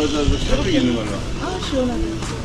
저 저 저 새벽 있는 걸로. 아 시원하네.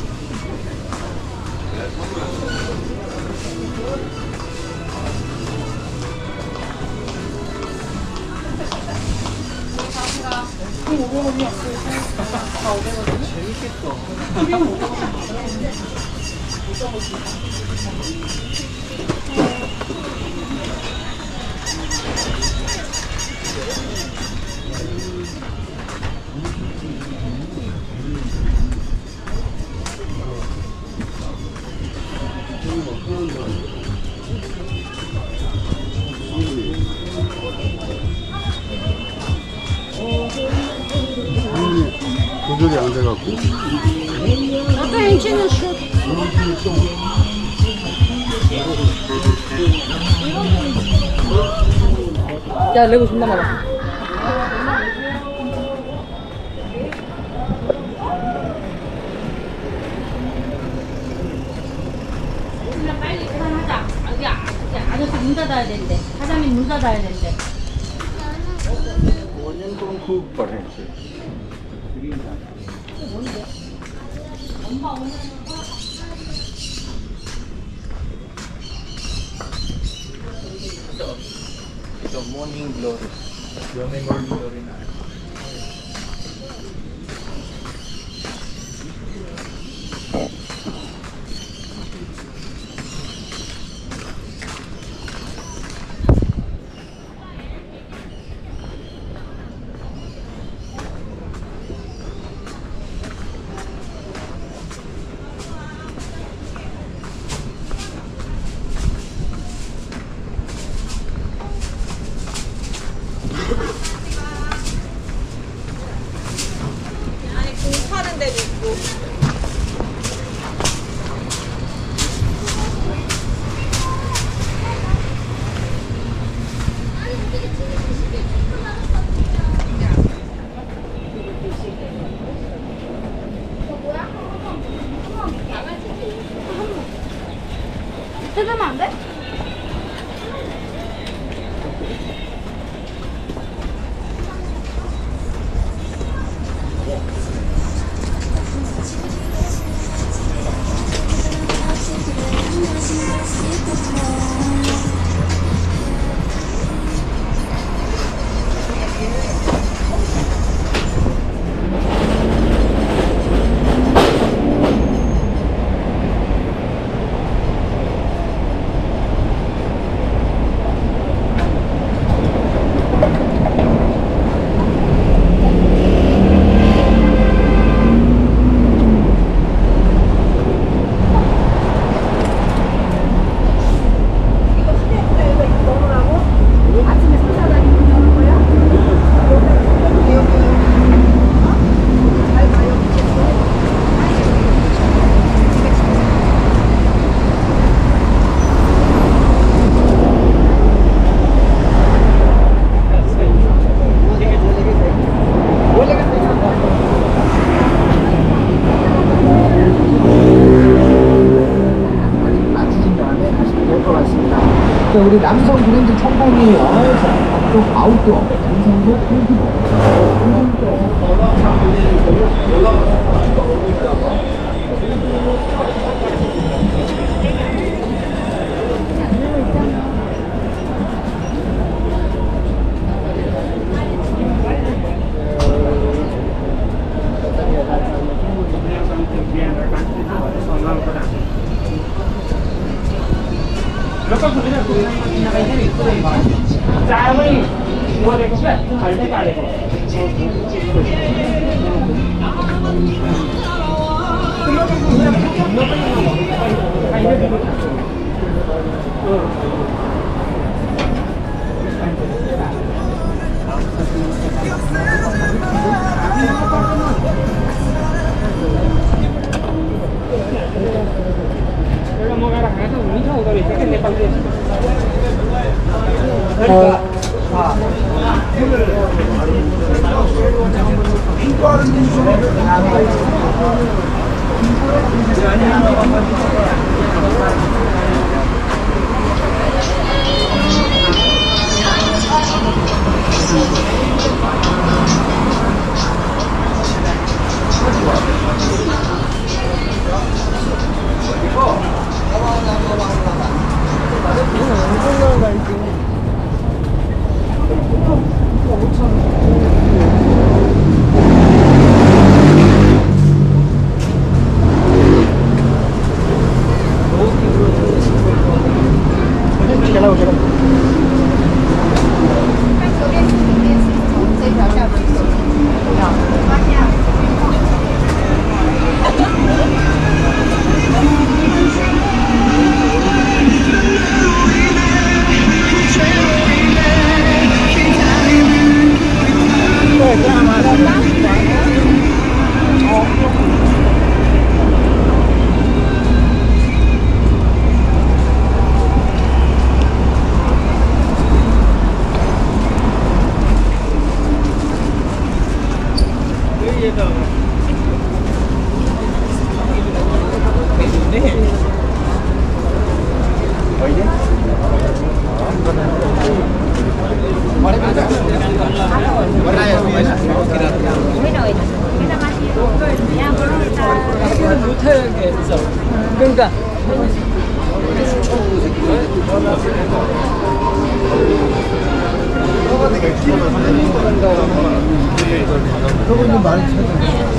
조절이 안 돼갖고 아빠 엔진은 쇼 야, 레고 존나 많아. 문 닫아야 된대. 사장님 문 닫아야 된대. 원형 콩쿠 발행 The morning glory. Morning glory 자, 우리 남성 브랜드 청봉이에요. 자, 앞쪽 아웃도어, 전상도 필기보. चावल बोलेको क्या हल्दै पालेको You're 저거는 많이 찾아.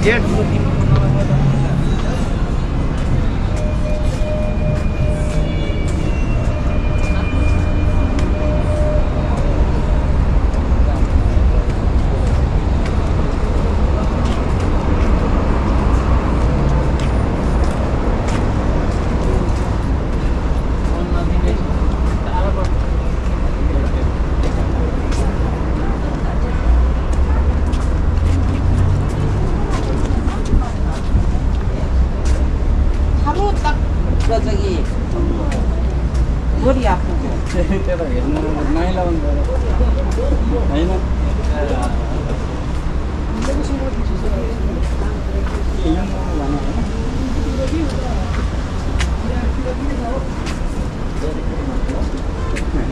again?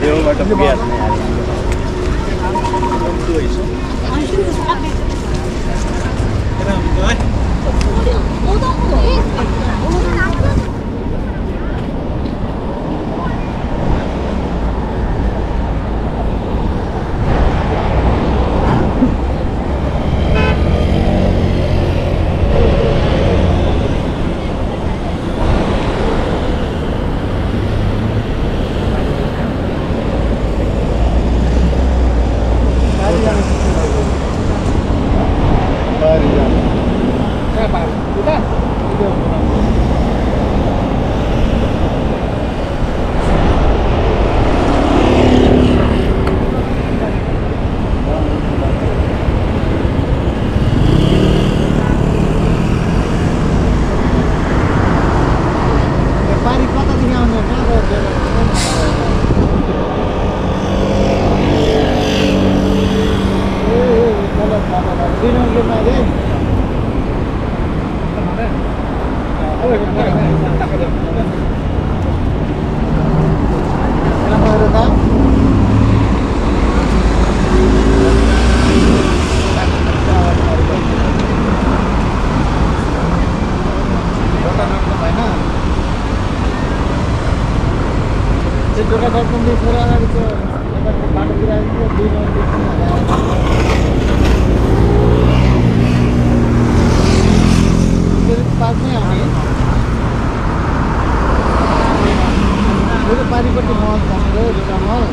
Đưa vào tập biệt này Cười Cái nào mình cười Ô tô पारिपट्टि मल भनेर दुईवटा मल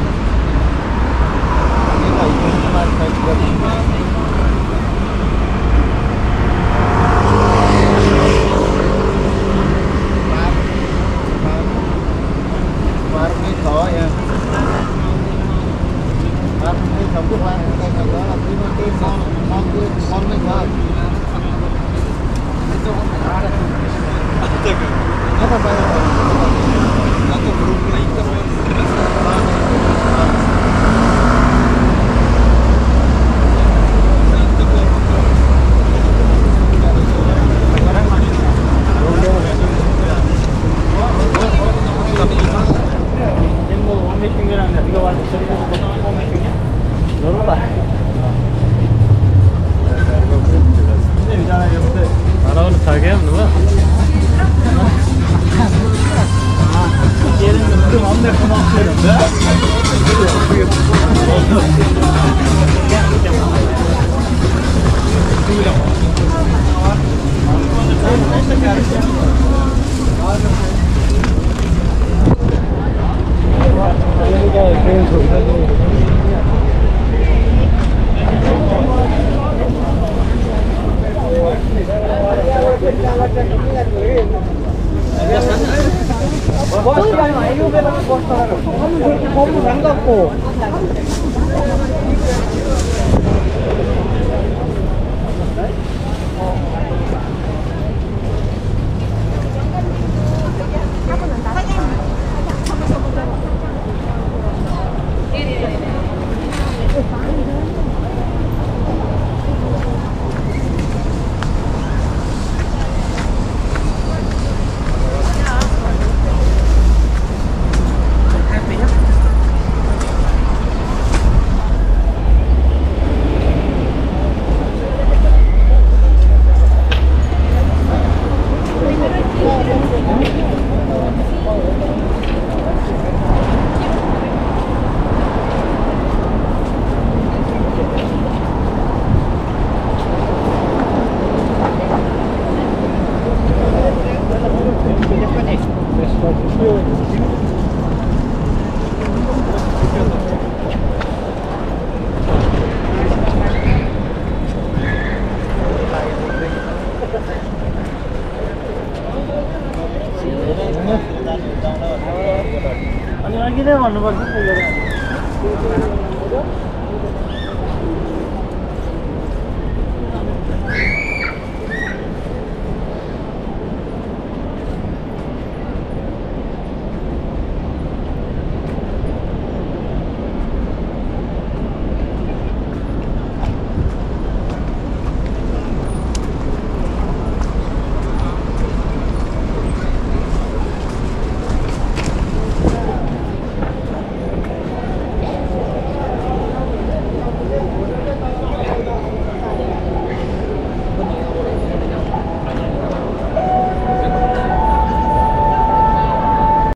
mano, não vai